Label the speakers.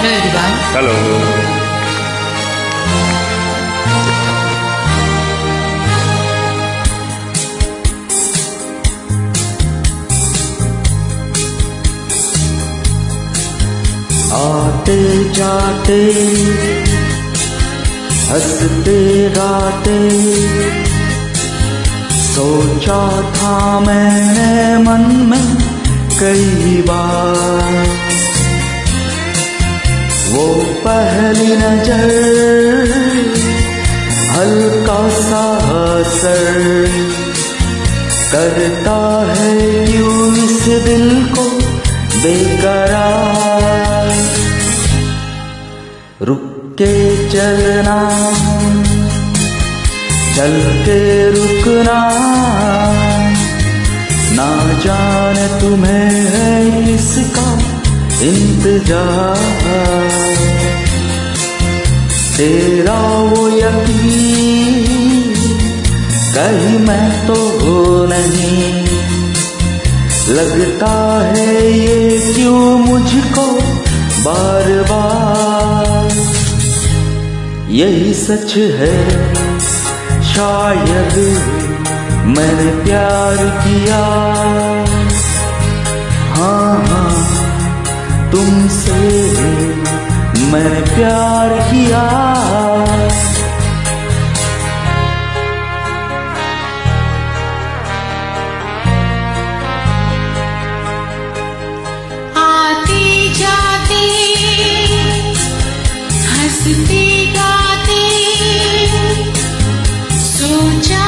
Speaker 1: Hello everyone.
Speaker 2: Hello.
Speaker 3: आते जाते हँसते गाते सोचा था मैंने मन में कई बार वो पहली नज़र, हल्का सा असर करता है क्यों इस दिल को बेकरार। रुक के चलना चल के रुकना, ना जाने तुम्हें इंतज़ार तेरा वो यकीन कहीं मैं तो हो नहीं। लगता है ये क्यों मुझको बार बार? यही सच है, शायद मैंने प्यार किया। हाँ हाँ। मैंने प्यार किया।
Speaker 1: आते जाते हँसते गाते सोचा